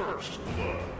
First blood.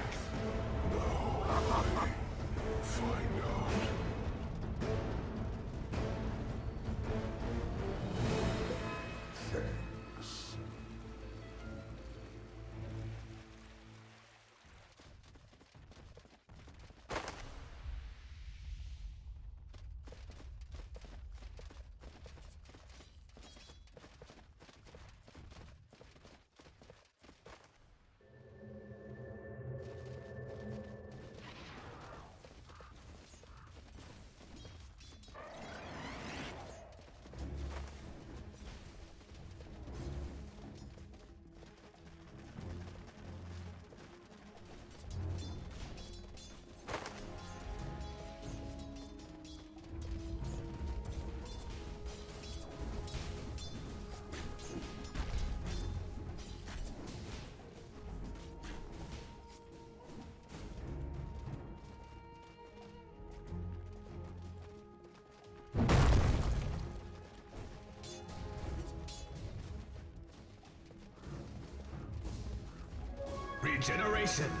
Regeneration.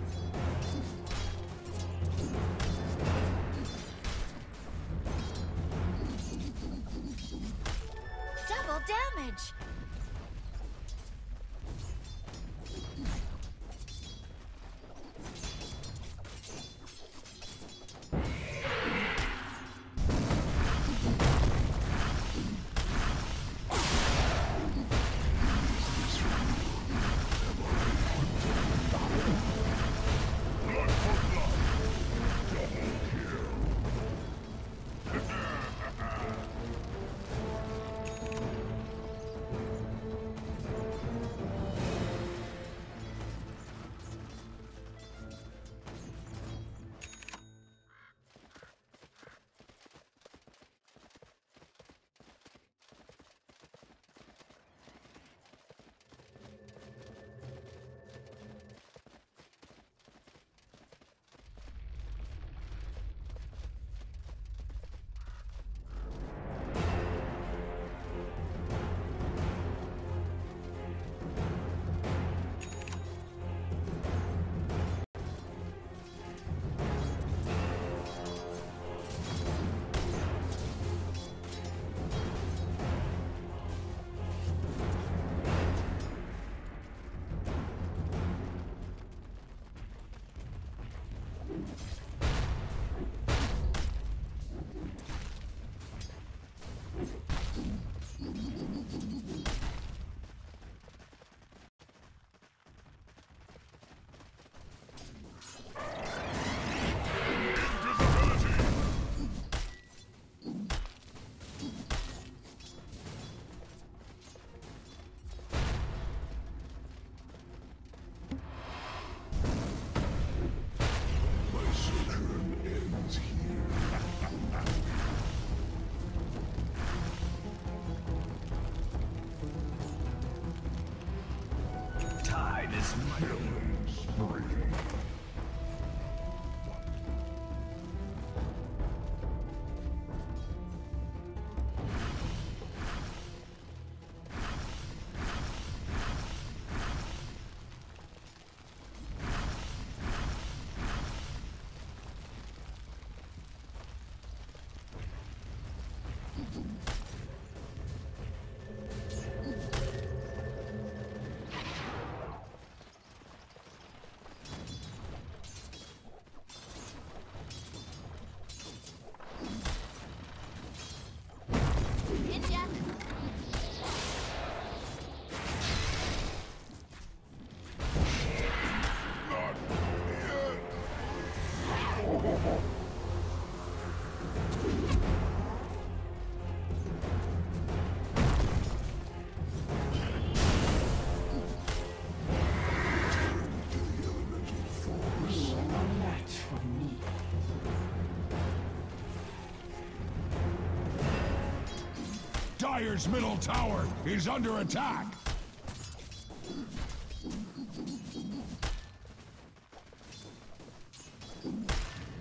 Dire's middle tower is under attack.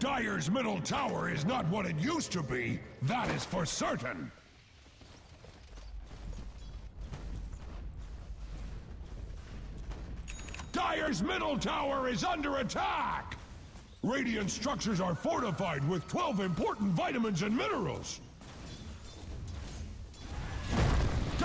Dire's middle tower is not what it used to be. That is for certain. Dire's middle tower is under attack. Radiant structures are fortified with 12 important vitamins and minerals.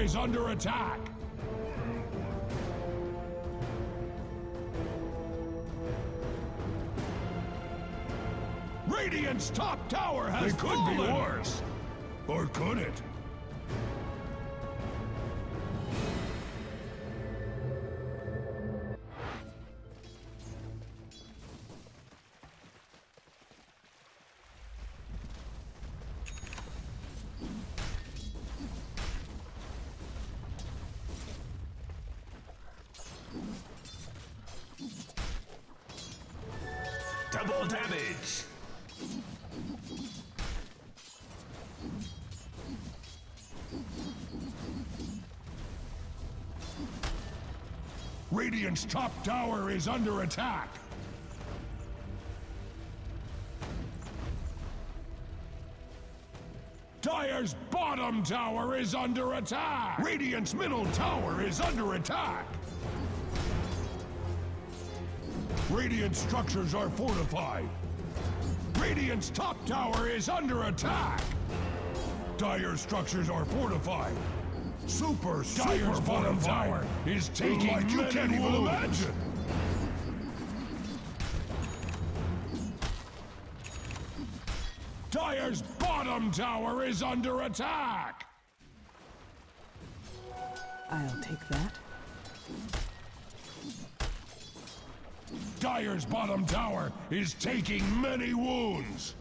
Is under attack. Radiant's top tower has It could fallen. be worse. Or could it? Radiant's top tower is under attack. Dire's bottom tower is under attack. Radiant's middle tower is under attack. Radiant structures are fortified. Radiant's top tower is under attack. Dire structures are fortified. Super, Dire's bottom tower is taking Like you many can't even wounds. imagine. Dire's bottom tower is under attack. I'll take that. Dire's bottom tower is taking many wounds.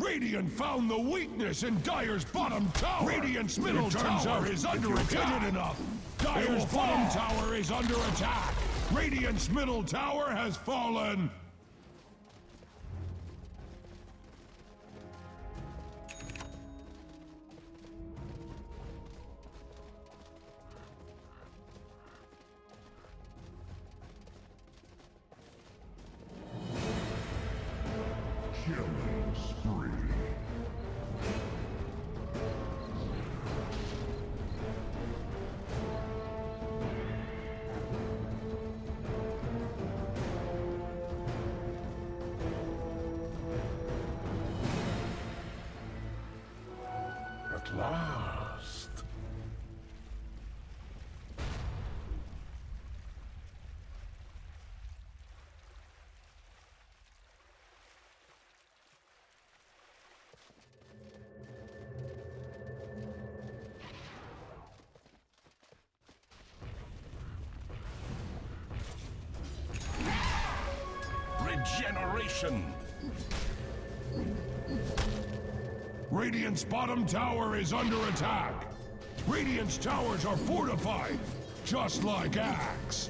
Radiant found the weakness in Dire's bottom tower. Radiant's middle It turns tower out is under attack. it enough, Dire's bottom tower is under attack. Radiant's middle tower has fallen. Regeneration. Radiant's bottom tower is under attack. Radiant's towers are fortified, just like Axe.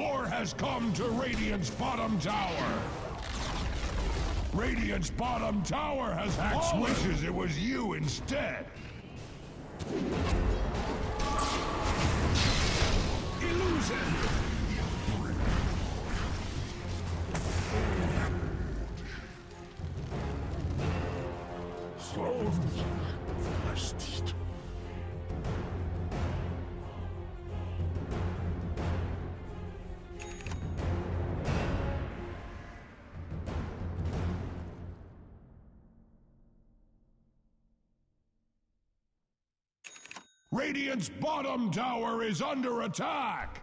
War has come to Radiant's bottom tower. Radiant's bottom tower has hacked wishes it was you instead. Radiant's bottom tower is under attack!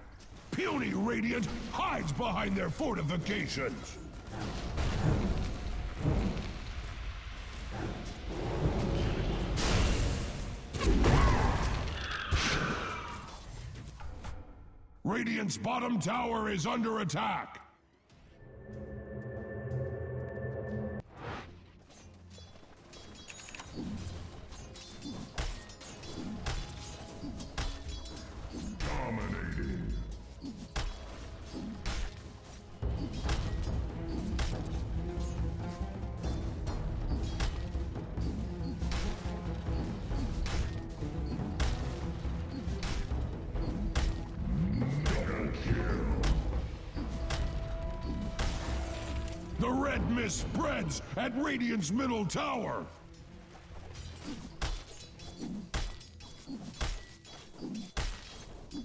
Puny Radiant hides behind their fortifications! Radiant's bottom tower is under attack! At Radiant's middle tower!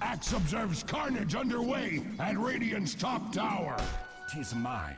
Axe observes carnage underway at Radiant's top tower! Tis mine.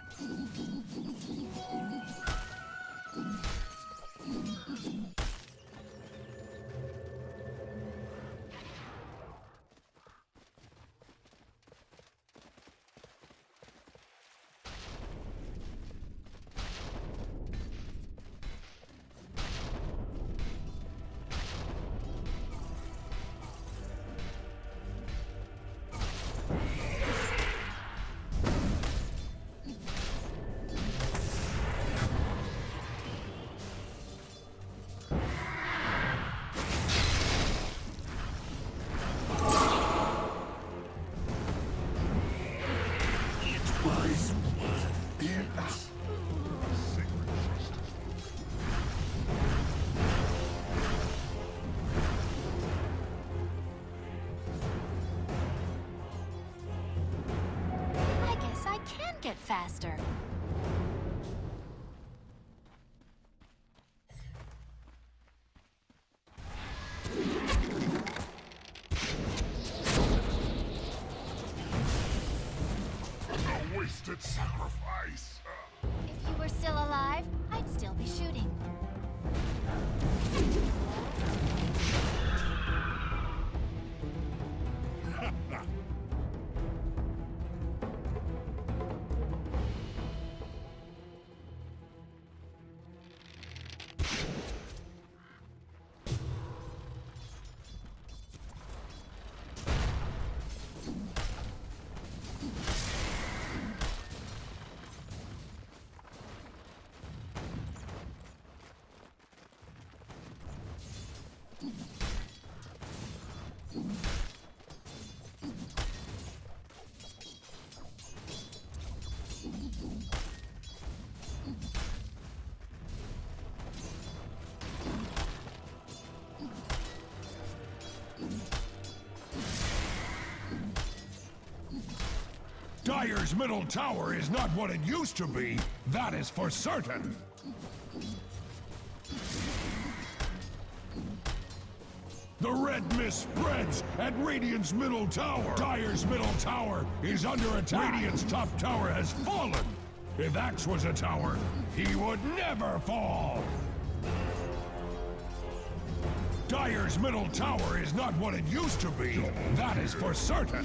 Faster. A wasted sacrifice! If you were still alive, I'd still be shooting. Dire's middle tower is not what it used to be, that is for certain! The red mist spreads at Radiant's middle tower! Dire's middle tower is under attack! Radiant's top tower has fallen! If Axe was a tower, he would never fall! Dire's middle tower is not what it used to be, that is for certain!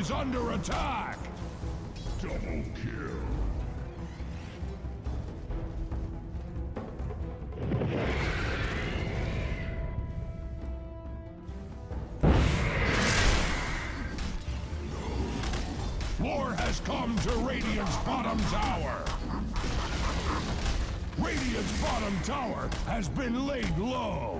is under attack! Double kill. War has come to Radiant's bottom tower! Radiant's bottom tower has been laid low!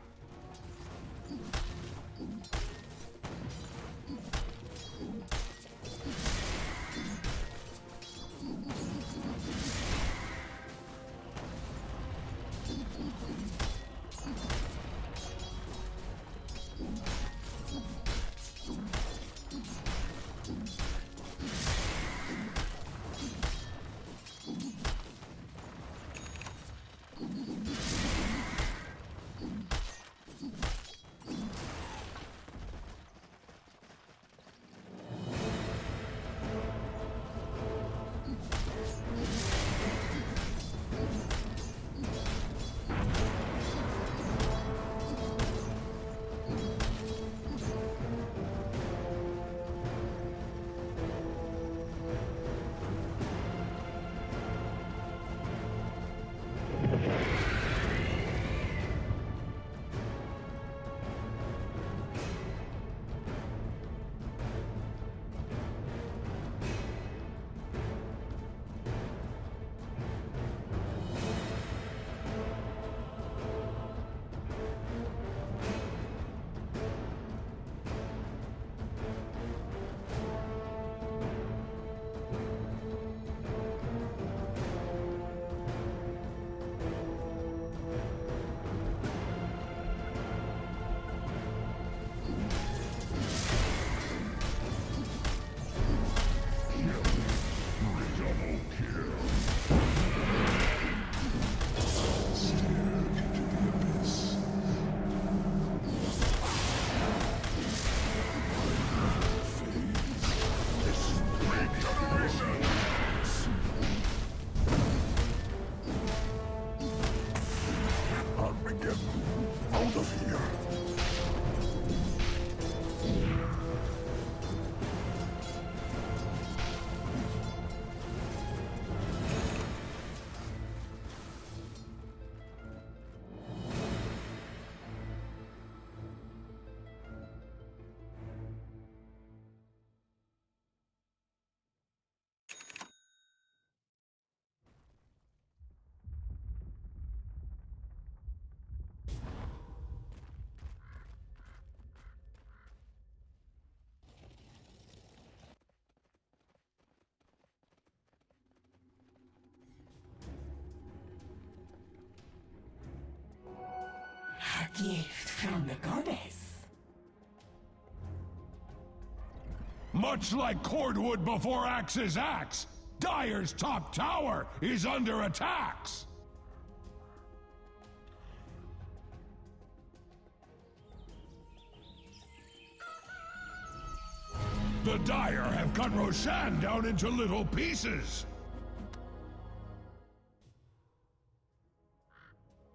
Gift from the goddess. Much like cordwood before Axe's axe, Dire's top tower is under attacks! The Dire have cut Roshan down into little pieces!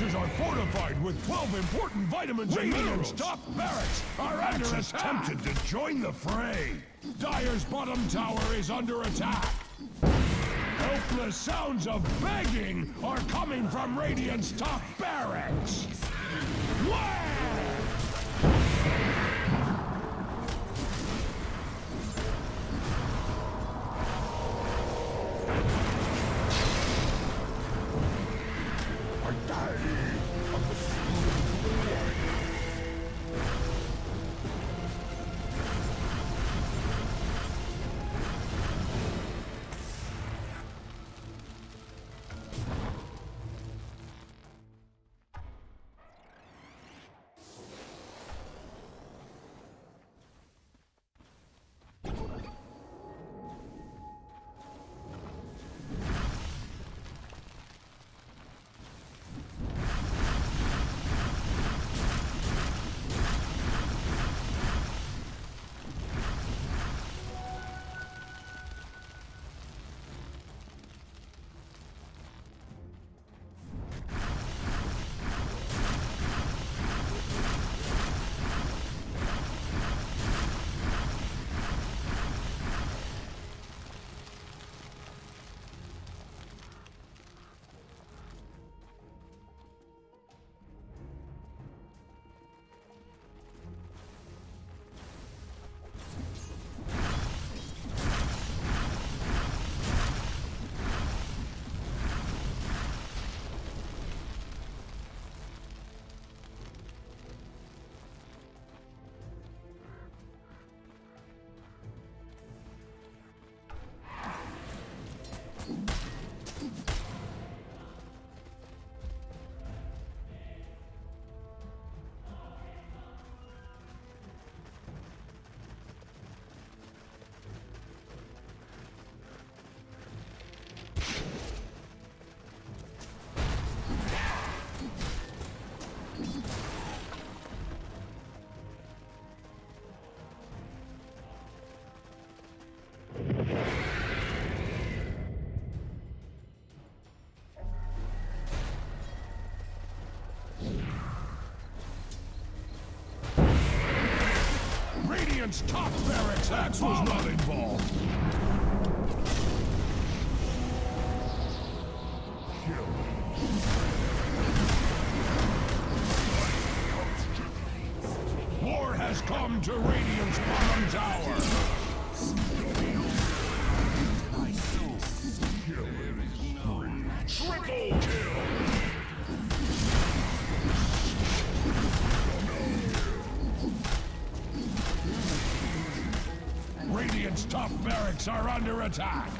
Are fortified with 12 important vitamins and minerals. top barracks are under attack. tempted to join the fray. Dire's bottom tower is under attack. Helpless sounds of begging are coming from Radiant's top barracks. Radiant's top barracks axe was not involved. Barracks are under attack.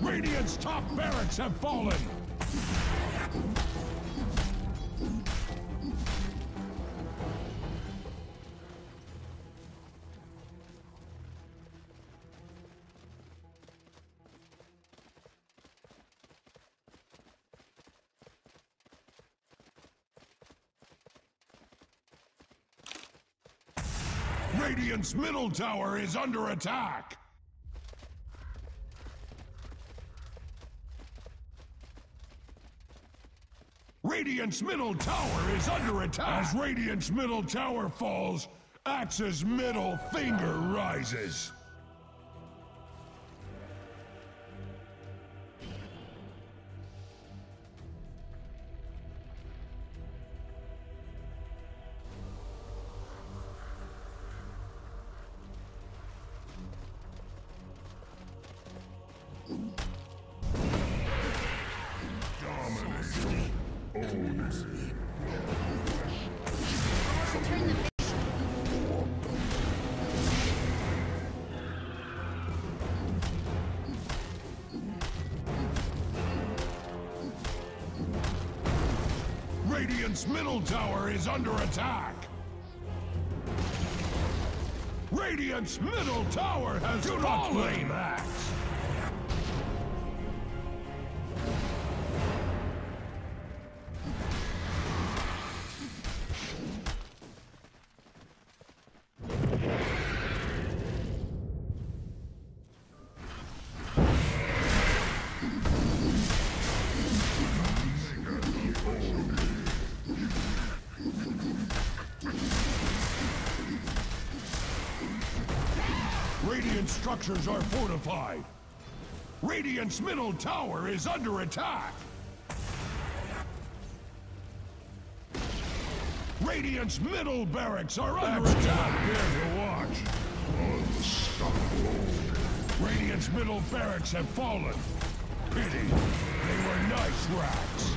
Radiant's top barracks have fallen. Radiant's middle tower is under attack. Middle tower is under attack. As Radiant's middle tower falls, Axe's middle finger rises. Middle tower is under attack. Radiant's middle tower has Do not blame Axe. Are fortified. Radiant's middle tower is under attack. Radiant's middle barracks are under attack. There to watch. Unstoppable. Radiant's middle barracks have fallen. Pity. They were nice rats.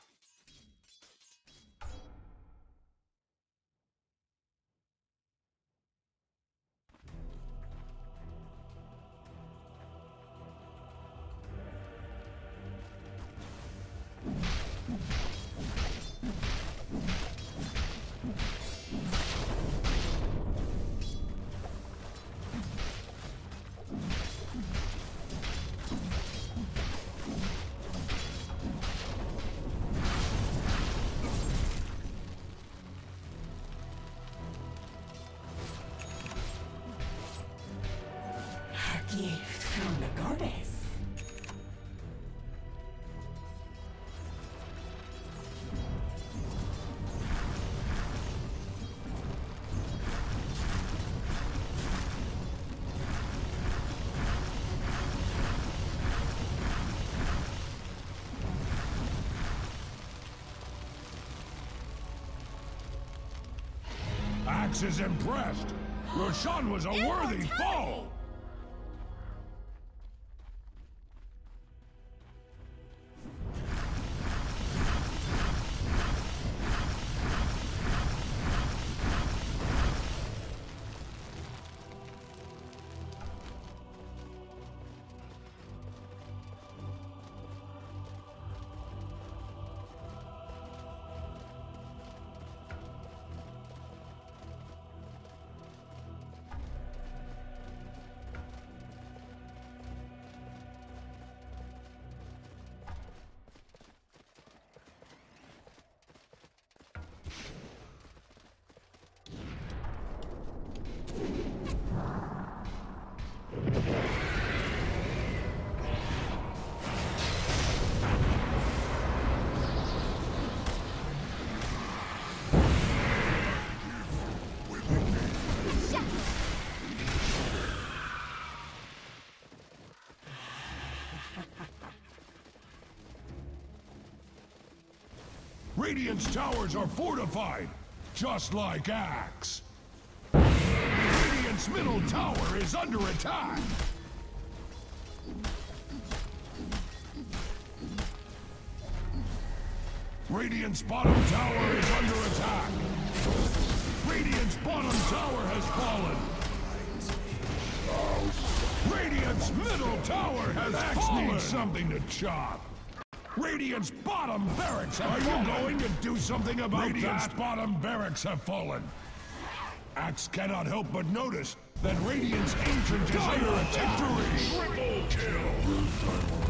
Axe is impressed. Roshan was a worthy foe. Radiant's towers are fortified, just like Axe. Radiant's middle tower is under attack. Radiant's bottom tower is under attack. Radiant's bottom tower has fallen. Radiant's middle tower has Axe fallen. needs something to chop. Radiant's bottom barracks have Are fallen. you going to do something about Radiant's that? bottom barracks have fallen. Axe cannot help but notice that Radiant's ancient is under attack. Victory! Triple kill!